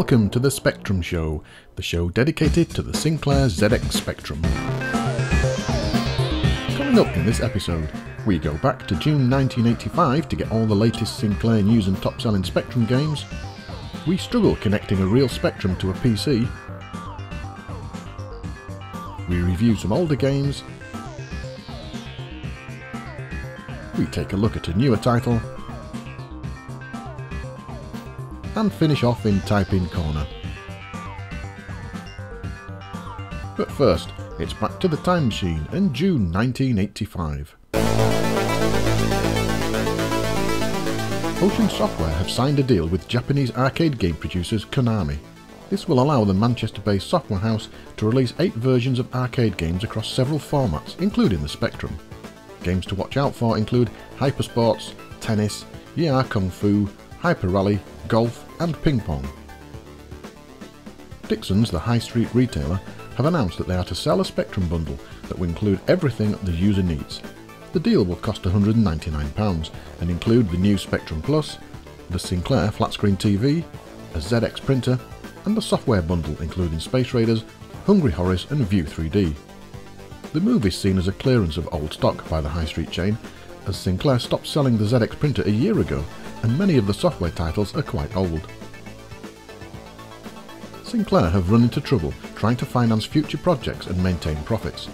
welcome to the Spectrum Show, the show dedicated to the Sinclair ZX Spectrum. Coming up in this episode, we go back to June 1985 to get all the latest Sinclair news and top selling Spectrum games. We struggle connecting a real Spectrum to a PC. We review some older games. We take a look at a newer title and finish off in Type In Corner. But first, it's back to the time machine in June 1985. Ocean Software have signed a deal with Japanese arcade game producers Konami. This will allow the Manchester-based software house to release eight versions of arcade games across several formats, including the Spectrum. Games to watch out for include Hypersports, Tennis, Yie Ar Kung Fu, Hyper Rally, Golf and Ping Pong. Dixon's, the high street retailer, have announced that they are to sell a Spectrum bundle that will include everything the user needs. The deal will cost £199 and include the new Spectrum Plus, the Sinclair flat screen TV, a ZX printer, and a software bundle including Space Raiders, Hungry Horace and View 3D. The move is seen as a clearance of old stock by the high street chain, as Sinclair stopped selling the ZX printer a year ago and many of the software titles are quite old. Sinclair have run into trouble trying to finance future projects and maintain profits.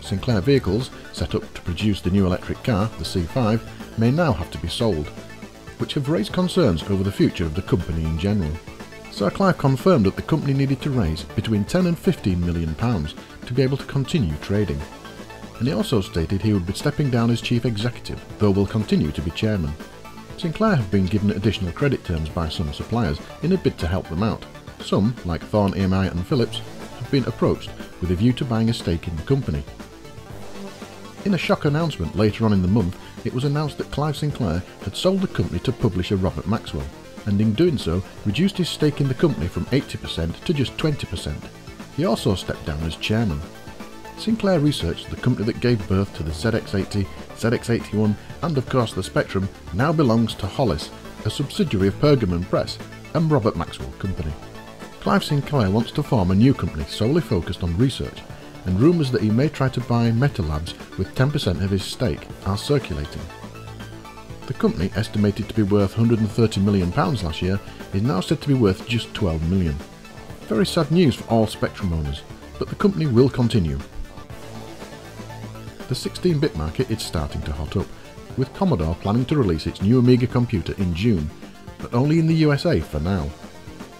Sinclair vehicles, set up to produce the new electric car, the C5, may now have to be sold, which have raised concerns over the future of the company in general. Sir Clive confirmed that the company needed to raise between 10 and 15 million pounds to be able to continue trading. And he also stated he would be stepping down as chief executive, though will continue to be chairman. Sinclair have been given additional credit terms by some suppliers in a bid to help them out. Some, like Thorn EMI and Philips, have been approached with a view to buying a stake in the company. In a shock announcement later on in the month, it was announced that Clive Sinclair had sold the company to publisher Robert Maxwell, and in doing so reduced his stake in the company from 80% to just 20%. He also stepped down as chairman. Sinclair Research, the company that gave birth to the ZX80, ZX81 and of course the Spectrum, now belongs to Hollis, a subsidiary of Pergamon Press and Robert Maxwell Company. Clive Sinclair wants to form a new company solely focused on research, and rumours that he may try to buy Metalabs with 10% of his stake are circulating. The company, estimated to be worth £130 million last year, is now said to be worth just £12 million. Very sad news for all Spectrum owners, but the company will continue the 16-bit market is starting to hot up, with Commodore planning to release its new Amiga computer in June, but only in the USA for now.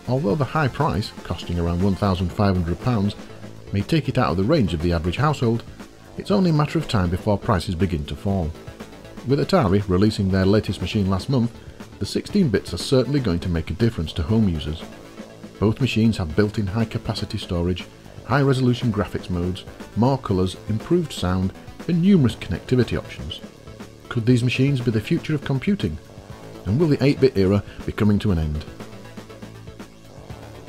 Although the high price, costing around £1,500, may take it out of the range of the average household, it's only a matter of time before prices begin to fall. With Atari releasing their latest machine last month, the 16 bits are certainly going to make a difference to home users. Both machines have built-in high-capacity storage, high-resolution graphics modes, more colours, improved sound and numerous connectivity options. Could these machines be the future of computing? And will the 8-bit era be coming to an end?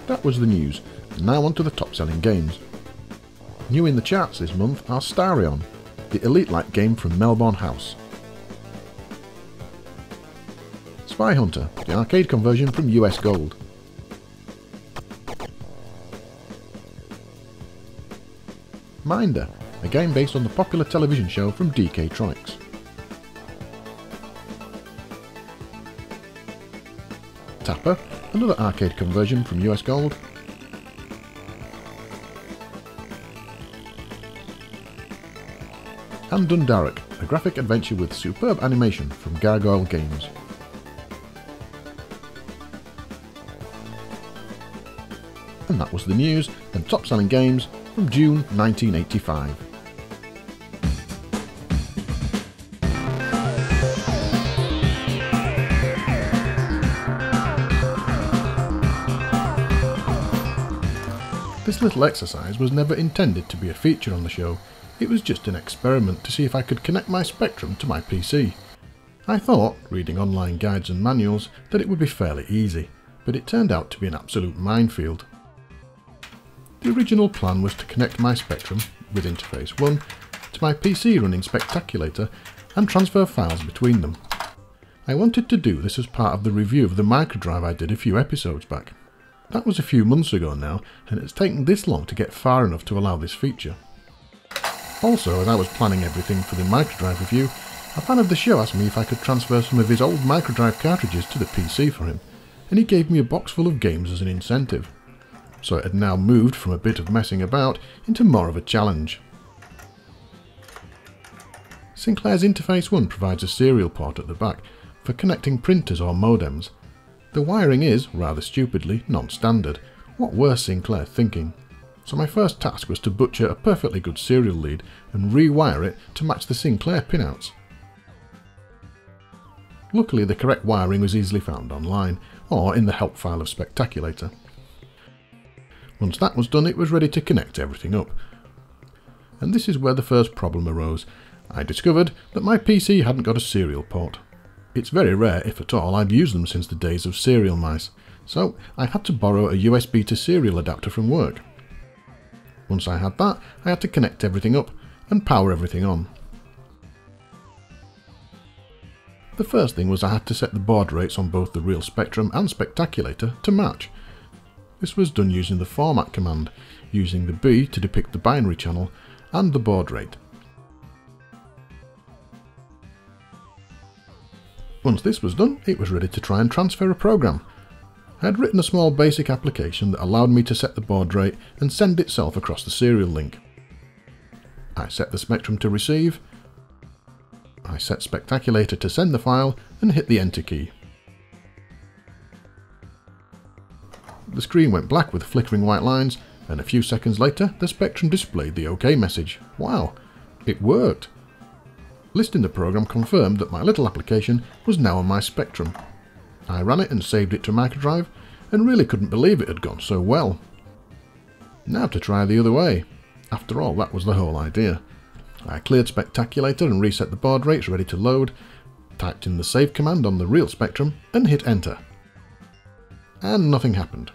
That was the news, and now on to the top-selling games. New in the charts this month are Starion, the Elite-like game from Melbourne House. Spy Hunter, the arcade conversion from US Gold. Minder, a game based on the popular television show from DK Tronics. Tapper, another arcade conversion from US Gold. And Dun Darach, a graphic adventure with superb animation from Gargoyle Games. And that was the news and top selling games from June 1985. This little exercise was never intended to be a feature on the show, it was just an experiment to see if I could connect my Spectrum to my PC. I thought, reading online guides and manuals, that it would be fairly easy, but it turned out to be an absolute minefield. The original plan was to connect my Spectrum, with interface 1, to my PC running Spectaculator and transfer files between them. I wanted to do this as part of the review of the microdrive I did a few episodes back. That was a few months ago now, and it's taken this long to get far enough to allow this feature. Also, as I was planning everything for the microdrive review, a fan of the show asked me if I could transfer some of his old microdrive cartridges to the PC for him, and he gave me a box full of games as an incentive. So it had now moved from a bit of messing about into more of a challenge. Sinclair's Interface 1 provides a serial port at the back for connecting printers or modems. The wiring is, rather stupidly, non-standard. What were Sinclair thinking? So my first task was to butcher a perfectly good serial lead and rewire it to match the Sinclair pinouts. Luckily the correct wiring was easily found online, or in the help file of Spectaculator. Once that was done it was ready to connect everything up. And this is where the first problem arose. I discovered that my PC hadn't got a serial port. It's very rare, if at all, I've used them since the days of serial mice, so I had to borrow a USB to serial adapter from work. Once I had that, I had to connect everything up and power everything on. The first thing was I had to set the baud rates on both the Real Spectrum and Spectaculator to match. This was done using the format command, using the B to depict the binary channel and the baud rate. Once this was done, it was ready to try and transfer a program. I had written a small basic application that allowed me to set the baud rate and send itself across the serial link. I set the Spectrum to receive, I set Spectaculator to send the file and hit the enter key. The screen went black with flickering white lines and a few seconds later the Spectrum displayed the OK message. Wow, it worked! Listing the program confirmed that my little application was now on my Spectrum. I ran it and saved it to microdrive and really couldn't believe it had gone so well. Now to try the other way. After all, that was the whole idea. I cleared Spectaculator and reset the baud rates ready to load, typed in the save command on the real Spectrum and hit enter. And nothing happened.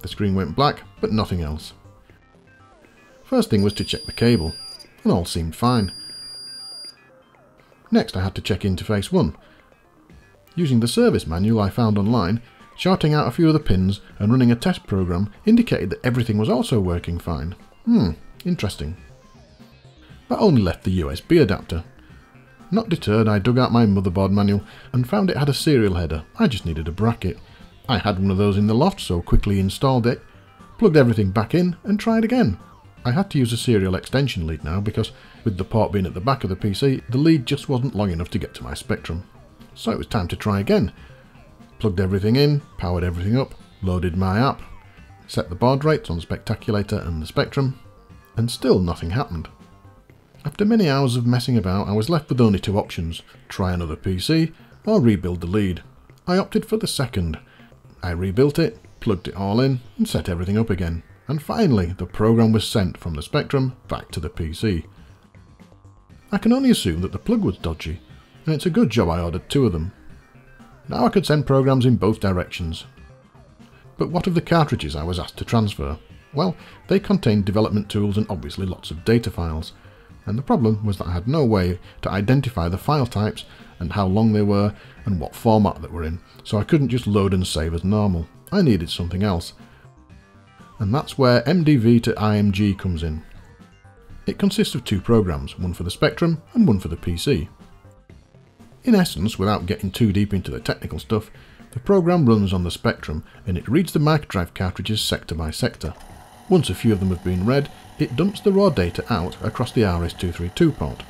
The screen went black, but nothing else. First thing was to check the cable, and all seemed fine. Next I had to check interface 1. Using the service manual I found online, charting out a few of the pins and running a test program indicated that everything was also working fine. Hmm, interesting. That only left the USB adapter. Not deterred, I dug out my motherboard manual and found it had a serial header. I just needed a bracket. I had one of those in the loft, so quickly installed it, plugged everything back in and tried again. I had to use a serial extension lead now because with the port being at the back of the PC, the lead just wasn't long enough to get to my Spectrum. So it was time to try again. Plugged everything in, powered everything up, loaded my app, set the baud rates on Spectaculator and the Spectrum, and still nothing happened. After many hours of messing about, I was left with only two options, try another PC, or rebuild the lead. I opted for the second. I rebuilt it, plugged it all in, and set everything up again. And finally, the program was sent from the Spectrum back to the PC. I can only assume that the plug was dodgy, and it's a good job I ordered two of them. Now I could send programs in both directions. But what of the cartridges I was asked to transfer? Well, they contained development tools and obviously lots of data files, and the problem was that I had no way to identify the file types and how long they were and what format they were in, so I couldn't just load and save as normal. I needed something else. And that's where MDV to IMG comes in. It consists of two programs, one for the Spectrum and one for the PC. In essence, without getting too deep into the technical stuff, the program runs on the Spectrum and it reads the microdrive cartridges sector by sector. Once a few of them have been read, it dumps the raw data out across the RS-232 port.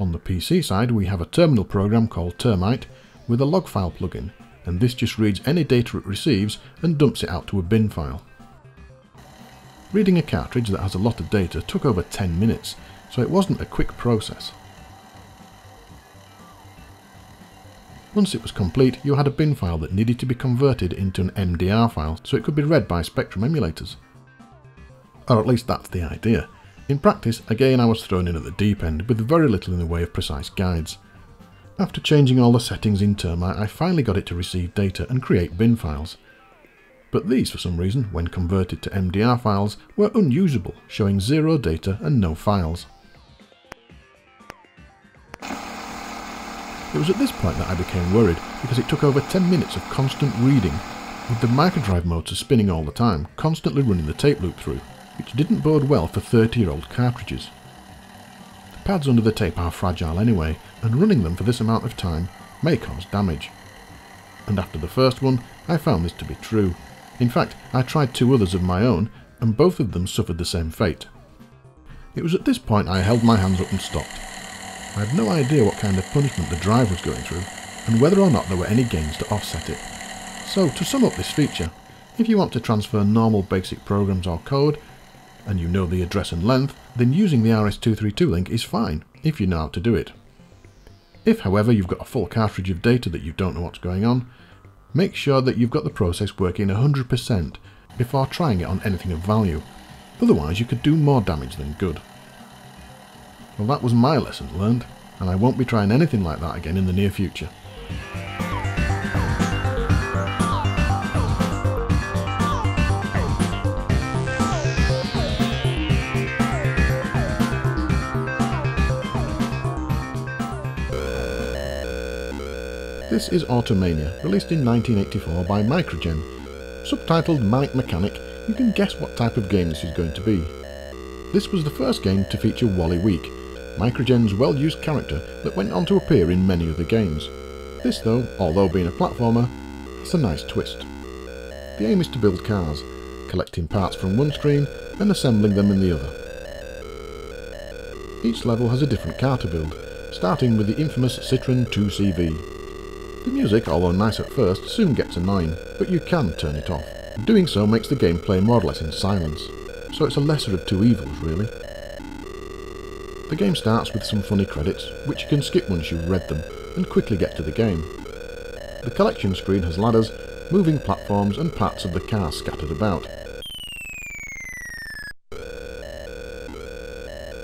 On the PC side we have a terminal program called Termite with a log file plugin and this just reads any data it receives and dumps it out to a bin file. Reading a cartridge that has a lot of data took over 10 minutes, so it wasn't a quick process. Once it was complete, you had a bin file that needed to be converted into an MDR file so it could be read by Spectrum emulators. Or at least that's the idea. In practice, again I was thrown in at the deep end with very little in the way of precise guides. After changing all the settings in Termite, I finally got it to receive data and create bin files. But these, for some reason, when converted to MDR files, were unusable, showing zero data and no files. It was at this point that I became worried because it took over 10 minutes of constant reading, with the microdrive motor spinning all the time, constantly running the tape loop through, which didn't bode well for 30 year old cartridges. Pads under the tape are fragile anyway, and running them for this amount of time may cause damage. And after the first one, I found this to be true. In fact, I tried two others of my own, and both of them suffered the same fate. It was at this point I held my hands up and stopped. I had no idea what kind of punishment the drive was going through, and whether or not there were any gains to offset it. So, to sum up this feature, if you want to transfer normal basic programs or code, and you know the address and length, then using the RS-232 link is fine, if you know how to do it. If, however, you've got a full cartridge of data that you don't know what's going on, make sure that you've got the process working 100% before trying it on anything of value, otherwise you could do more damage than good. Well that was my lesson learned, and I won't be trying anything like that again in the near future. This is Automania, released in 1984 by Microgen. Subtitled Manic Mechanic, you can guess what type of game this is going to be. This was the first game to feature Wally Week, Microgen's well-used character that went on to appear in many other games. This though, although being a platformer, has a nice twist. The aim is to build cars, collecting parts from one screen and assembling them in the other. Each level has a different car to build, starting with the infamous Citroën 2CV. The music, although nice at first, soon gets annoying, but you can turn it off. Doing so makes the game play more or less in silence, so it's a lesser of two evils really. The game starts with some funny credits, which you can skip once you've read them, and quickly get to the game. The collection screen has ladders, moving platforms and parts of the car scattered about.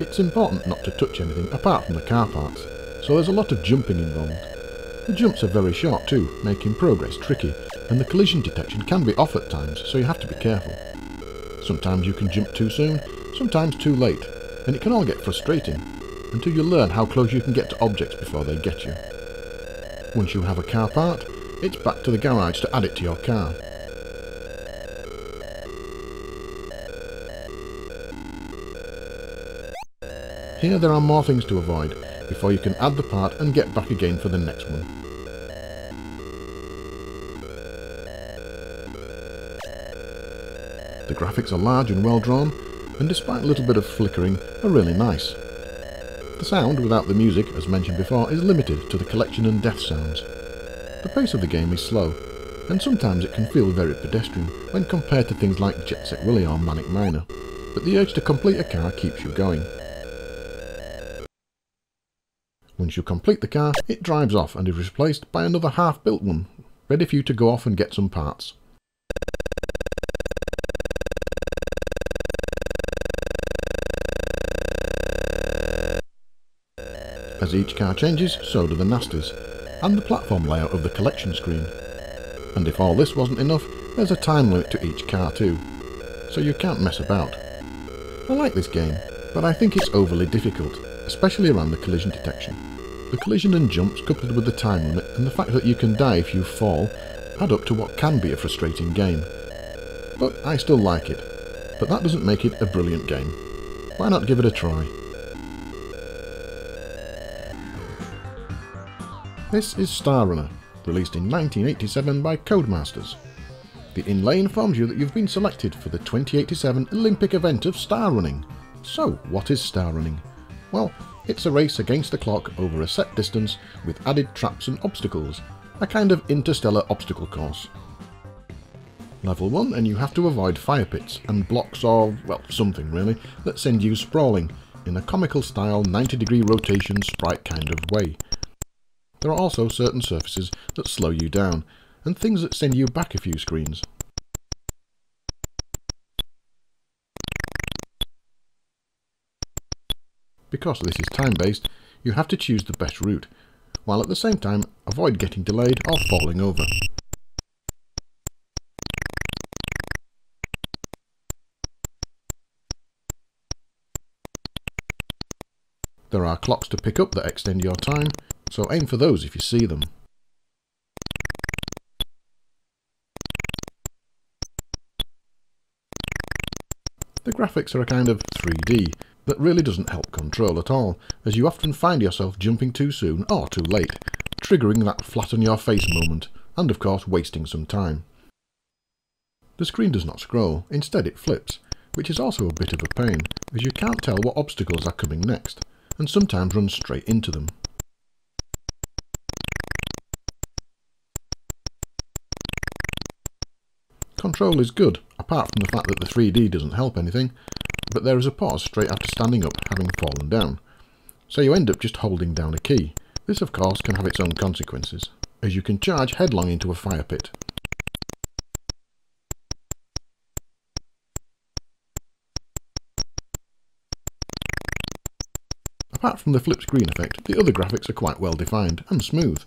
It's important not to touch anything apart from the car parts, so there's a lot of jumping involved. The jumps are very short too, making progress tricky, and the collision detection can be off at times, so you have to be careful. Sometimes you can jump too soon, sometimes too late, and it can all get frustrating, until you learn how close you can get to objects before they get you. Once you have a car part, it's back to the garage to add it to your car. Here there are more things to avoid, before you can add the part and get back again for the next one. Graphics are large and well drawn, and despite a little bit of flickering, are really nice. The sound, without the music, as mentioned before, is limited to the collection and death sounds. The pace of the game is slow, and sometimes it can feel very pedestrian when compared to things like Jet Set Willy or Manic Miner, but the urge to complete a car keeps you going. Once you complete the car, it drives off and is replaced by another half-built one, ready for you to go off and get some parts. As each car changes, so do the nasties, and the platform layout of the collection screen. And if all this wasn't enough, there's a time limit to each car too, so you can't mess about. I like this game, but I think it's overly difficult, especially around the collision detection. The collision and jumps coupled with the time limit and the fact that you can die if you fall add up to what can be a frustrating game. But I still like it, but that doesn't make it a brilliant game. Why not give it a try? This is Star Runner, released in 1987 by Codemasters. The inlay informs you that you've been selected for the 2087 Olympic event of star running. So, what is star running? Well, it's a race against the clock over a set distance with added traps and obstacles, a kind of interstellar obstacle course. Level 1 and you have to avoid fire pits and blocks or, well, something really, that send you sprawling, in a comical style 90 degree rotation sprite kind of way, there are also certain surfaces that slow you down, and things that send you back a few screens. Because this is time-based, you have to choose the best route, while at the same time avoid getting delayed or falling over. There are clocks to pick up that extend your time, so aim for those if you see them. The graphics are a kind of 3D that really doesn't help control at all, as you often find yourself jumping too soon or too late, triggering that flatten your face moment, and of course wasting some time. The screen does not scroll, instead it flips, which is also a bit of a pain, as you can't tell what obstacles are coming next, and sometimes run straight into them. Control is good, apart from the fact that the 3D doesn't help anything, but there is a pause straight after standing up having fallen down. So you end up just holding down a key. This of course can have its own consequences, as you can charge headlong into a fire pit. Apart from the flip screen effect, the other graphics are quite well defined and smooth.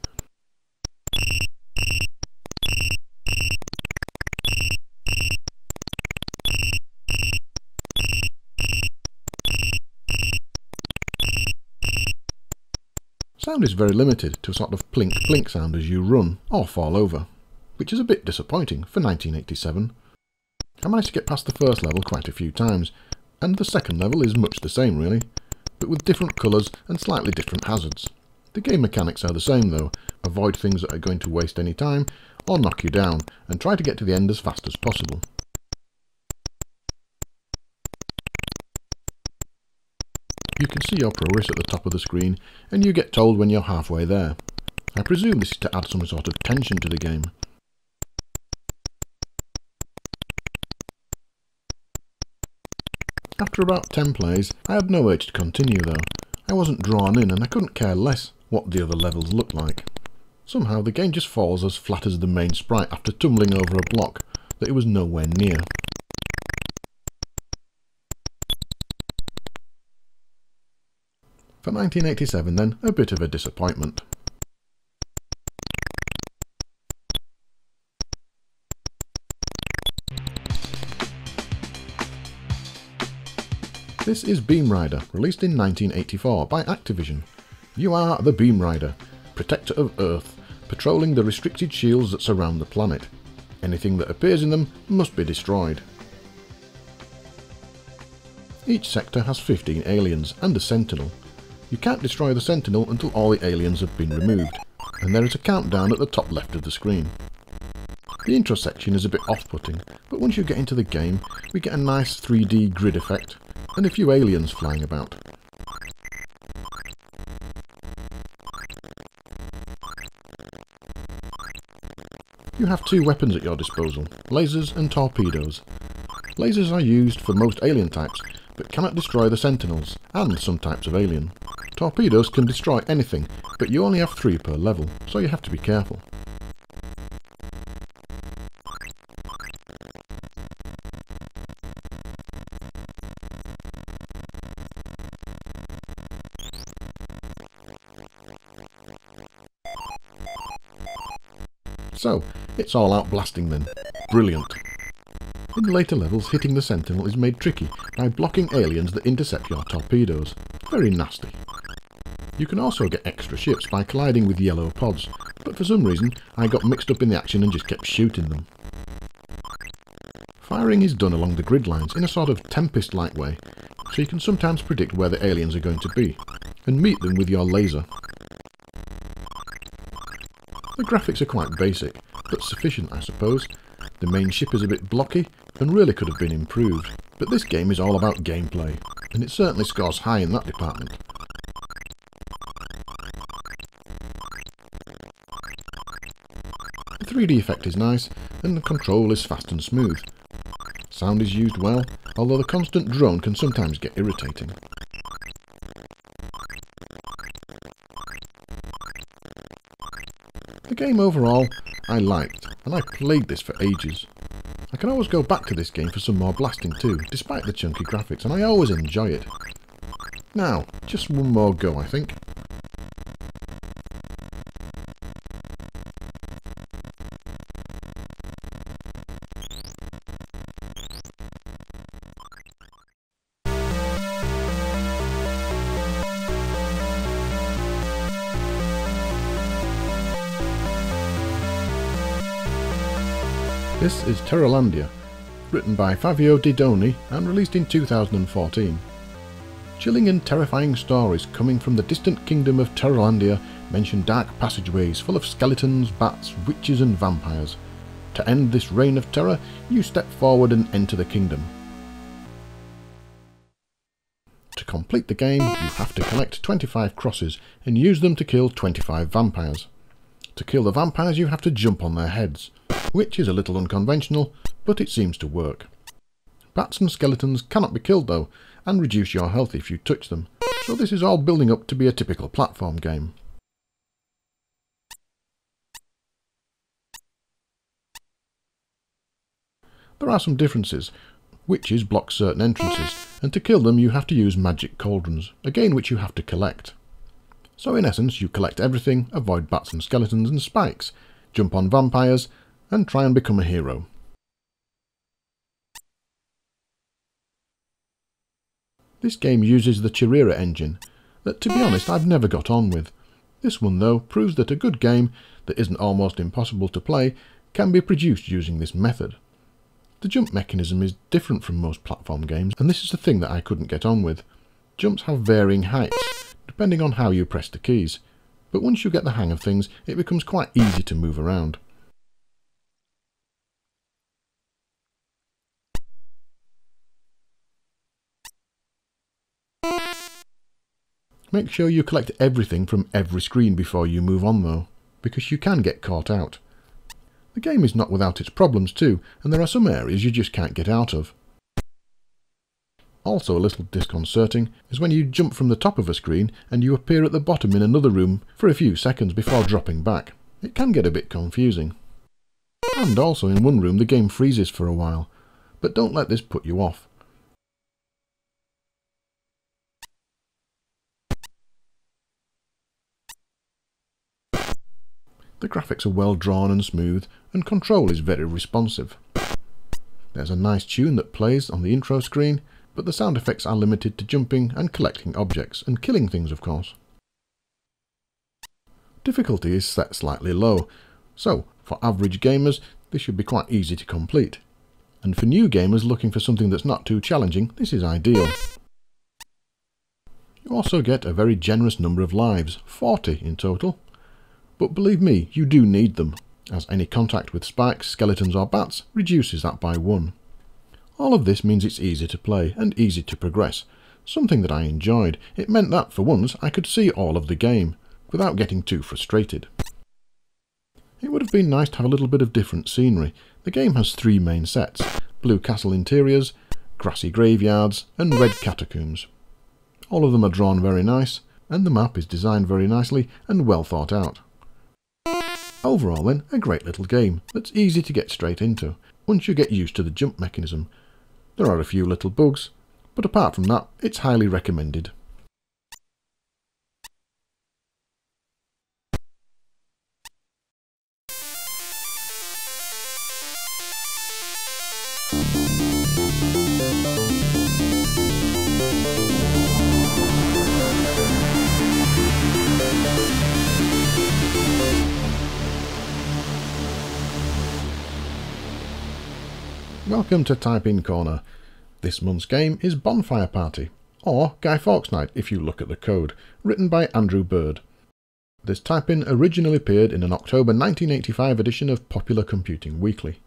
Sound is very limited to a sort of plink plink sound as you run or fall over, which is a bit disappointing for 1987. I managed to get past the first level quite a few times, and the second level is much the same really, but with different colours and slightly different hazards. The game mechanics are the same though, avoid things that are going to waste any time or knock you down, and try to get to the end as fast as possible. You can see your progress at the top of the screen, and you get told when you're halfway there. I presume this is to add some sort of tension to the game. After about 10 plays, I had no urge to continue though. I wasn't drawn in and I couldn't care less what the other levels looked like. Somehow the game just falls as flat as the main sprite after tumbling over a block that it was nowhere near. For 1987 then, a bit of a disappointment. This is Beam Rider, released in 1984 by Activision. You are the Beam Rider, protector of Earth, patrolling the restricted shields that surround the planet. Anything that appears in them must be destroyed. Each sector has 15 aliens and a sentinel, you can't destroy the Sentinel until all the aliens have been removed, and there is a countdown at the top left of the screen. The intro section is a bit off-putting, but once you get into the game, we get a nice 3D grid effect, and a few aliens flying about. You have two weapons at your disposal, lasers and torpedoes. Lasers are used for most alien types, but cannot destroy the sentinels, and some types of alien. Torpedoes can destroy anything, but you only have three per level, so you have to be careful. So, it's all out blasting then. Brilliant. In later levels, hitting the Sentinel is made tricky by blocking aliens that intercept your torpedoes. Very nasty. You can also get extra ships by colliding with yellow pods, but for some reason I got mixed up in the action and just kept shooting them. Firing is done along the grid lines in a sort of Tempest-like way, so you can sometimes predict where the aliens are going to be, and meet them with your laser. The graphics are quite basic, but sufficient I suppose. The main ship is a bit blocky, and really could have been improved, but this game is all about gameplay, and it certainly scores high in that department. 3D effect is nice, and the control is fast and smooth. Sound is used well, although the constant drone can sometimes get irritating. The game overall, I liked, and I played this for ages. I can always go back to this game for some more blasting too, despite the chunky graphics, and I always enjoy it. Now, just one more go I think. This is Terralandia, written by Fabio Di Doni and released in 2014. Chilling and terrifying stories coming from the distant kingdom of Terralandia mention dark passageways full of skeletons, bats, witches and vampires. To end this reign of terror, you step forward and enter the kingdom. To complete the game, you have to collect 25 crosses and use them to kill 25 vampires. To kill the vampires you have to jump on their heads, which is a little unconventional, but it seems to work. Bats and skeletons cannot be killed though, and reduce your health if you touch them, so this is all building up to be a typical platform game. There are some differences. Witches block certain entrances, and to kill them you have to use magic cauldrons, again which you have to collect. So in essence you collect everything, avoid bats and skeletons and spikes, jump on vampires, and try and become a hero. This game uses the Churrera engine, that to be honest I've never got on with. This one though proves that a good game that isn't almost impossible to play can be produced using this method. The jump mechanism is different from most platform games and this is the thing that I couldn't get on with. Jumps have varying heights, depending on how you press the keys, but once you get the hang of things it becomes quite easy to move around. Make sure you collect everything from every screen before you move on though, because you can get caught out. The game is not without its problems too, and there are some areas you just can't get out of. Also a little disconcerting is when you jump from the top of a screen and you appear at the bottom in another room for a few seconds before dropping back. It can get a bit confusing. And also in one room the game freezes for a while, but don't let this put you off. The graphics are well drawn and smooth, and control is very responsive. There's a nice tune that plays on the intro screen, but the sound effects are limited to jumping and collecting objects, and killing things of course. Difficulty is set slightly low, so for average gamers this should be quite easy to complete. And for new gamers looking for something that's not too challenging, this is ideal. You also get a very generous number of lives, 40 in total, but believe me, you do need them, as any contact with spikes, skeletons or bats reduces that by one. All of this means it's easy to play and easy to progress, something that I enjoyed. It meant that, for once, I could see all of the game, without getting too frustrated. It would have been nice to have a little bit of different scenery. The game has three main sets, blue castle interiors, grassy graveyards and red catacombs. All of them are drawn very nice, and the map is designed very nicely and well thought out. Overall then, a great little game that's easy to get straight into, once you get used to the jump mechanism. There are a few little bugs, but apart from that, it's highly recommended. Welcome to Type In Corner. This month's game is Bonfire Party, or Guy Fawkes Night if you look at the code, written by Andrew Bird. This type-in originally appeared in an October 1985 edition of Popular Computing Weekly.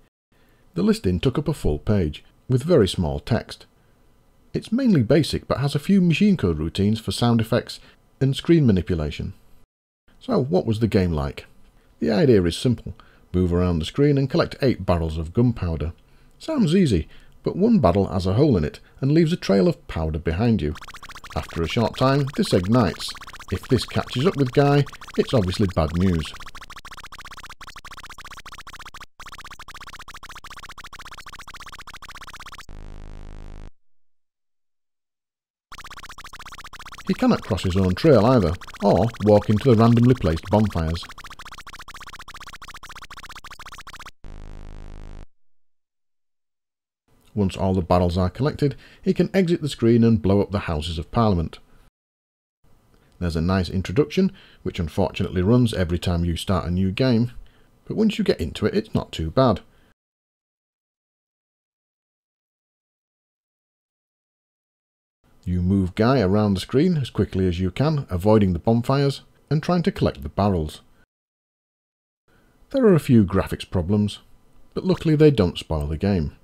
The listing took up a full page, with very small text. It's mainly basic but has a few machine code routines for sound effects and screen manipulation. So what was the game like? The idea is simple. Move around the screen and collect 8 barrels of gunpowder. Sounds easy, but one barrel has a hole in it and leaves a trail of powder behind you. After a short time, this ignites. If this catches up with Guy, it's obviously bad news. He cannot cross his own trail either, or walk into the randomly placed bonfires. Once all the barrels are collected, he can exit the screen and blow up the Houses of Parliament. There's a nice introduction, which unfortunately runs every time you start a new game, but once you get into it, it's not too bad. You move Guy around the screen as quickly as you can, avoiding the bonfires and trying to collect the barrels. There are a few graphics problems, but luckily they don't spoil the game.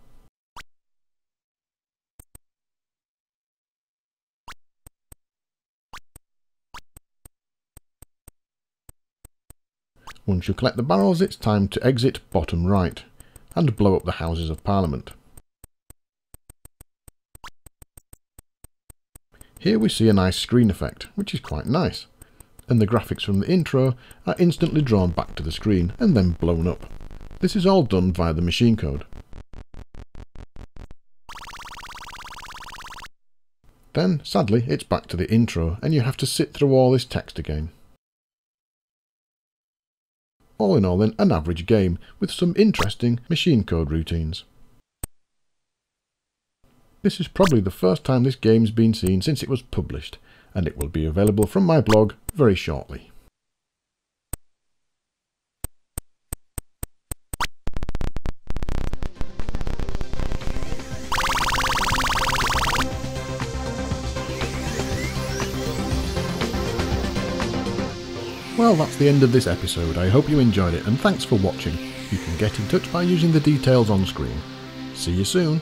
Once you collect the barrels, it's time to exit bottom right and blow up the Houses of Parliament. Here we see a nice screen effect, which is quite nice, and the graphics from the intro are instantly drawn back to the screen and then blown up. This is all done via the machine code. Then, sadly, it's back to the intro and you have to sit through all this text again. All in all then, an average game, with some interesting machine code routines. This is probably the first time this game's been seen since it was published, and it will be available from my blog very shortly. Well, that's the end of this episode. I hope you enjoyed it and thanks for watching. You can get in touch by using the details on screen. See you soon.